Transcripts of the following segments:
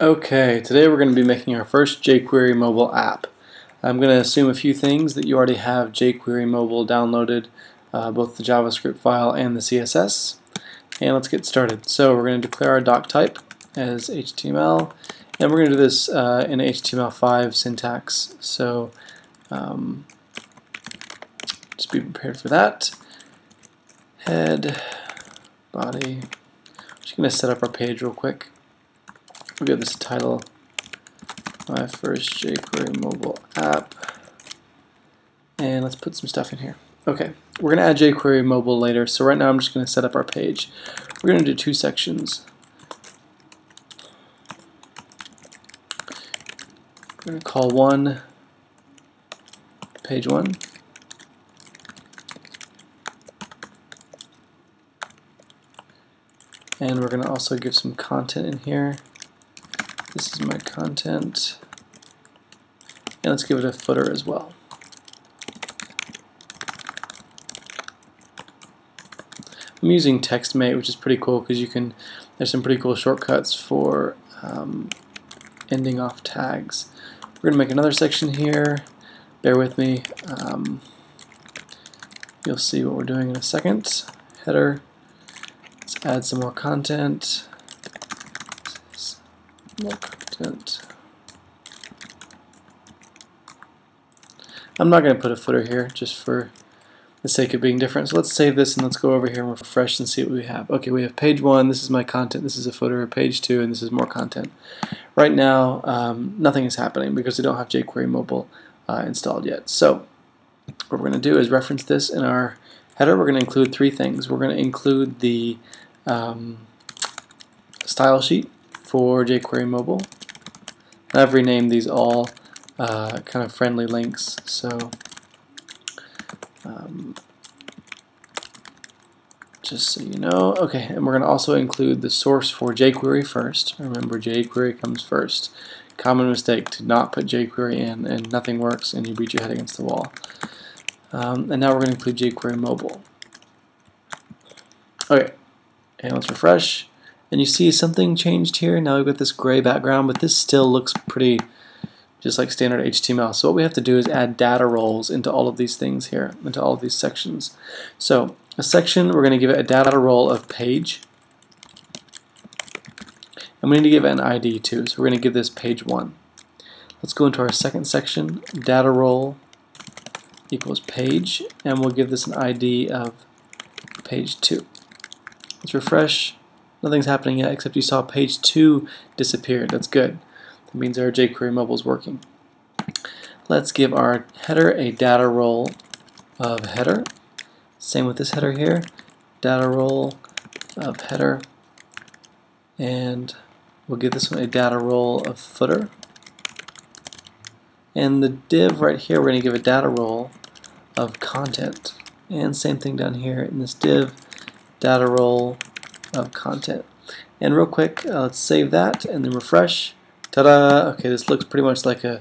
Okay, today we're going to be making our first jQuery mobile app. I'm going to assume a few things that you already have jQuery mobile downloaded, uh, both the JavaScript file and the CSS. And let's get started. So we're going to declare our doc type as HTML, and we're going to do this uh, in HTML5 syntax. So um, just be prepared for that. Head, body. Just going to set up our page real quick. We'll give this a title, my first jQuery mobile app. And let's put some stuff in here. Okay, we're to add jQuery mobile later, so right now I'm just to set up our page. We're to do two sections. We're to call one page one. And we're to also give some content in here. This is my content. And let's give it a footer as well. I'm using TextMate, which is pretty cool because you can, there's some pretty cool shortcuts for um, ending off tags. We're going to make another section here. Bear with me. Um, you'll see what we're doing in a second. Header. Let's add some more content more content. I'm not going to put a footer here just for the sake of being different. So let's save this and let's go over here and refresh and see what we have. Okay, we have page one, this is my content, this is a footer, page two, and this is more content. Right now, um, nothing is happening because we don't have jQuery mobile uh, installed yet. So what we're going to do is reference this in our header. We're going to include three things. We're going to include the um, style sheet for jQuery Mobile. I've renamed these all uh, kind of friendly links, so um, just so you know. Okay, and we're going to also include the source for jQuery first. Remember, jQuery comes first. Common mistake to not put jQuery in and nothing works and you beat your head against the wall. Um, and now we're going to include jQuery Mobile. Okay, and let's refresh. And you see something changed here. Now we've got this gray background, but this still looks pretty just like standard HTML. So what we have to do is add data roles into all of these things here, into all of these sections. So a section, we're going to give it a data role of page. And we need to give it an ID too. So we're going to give this page 1. Let's go into our second section, data role equals page, and we'll give this an ID of page 2. Let's refresh. Nothing's happening yet except you saw page 2 disappear. That's good. That means our jQuery mobile is working. Let's give our header a data role of header. Same with this header here. Data role of header. And we'll give this one a data role of footer. And the div right here, we're going to give a data role of content. And same thing down here in this div, data role of content. And real quick, uh, let's save that and then refresh. Ta-da! Okay, this looks pretty much like a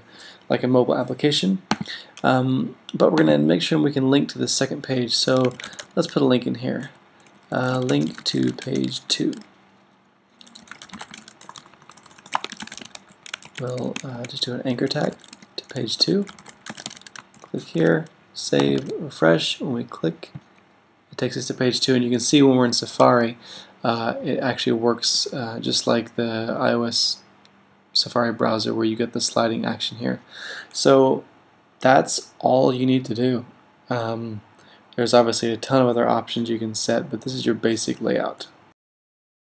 like a mobile application. Um, but we're going to make sure we can link to the second page. So let's put a link in here. Uh, link to page 2. We'll uh, just do an anchor tag to page 2. Click here, save, refresh. When we click, it takes us to page 2. And you can see when we're in Safari, uh, it actually works uh, just like the iOS Safari browser where you get the sliding action here. So that's all you need to do. Um, there's obviously a ton of other options you can set, but this is your basic layout.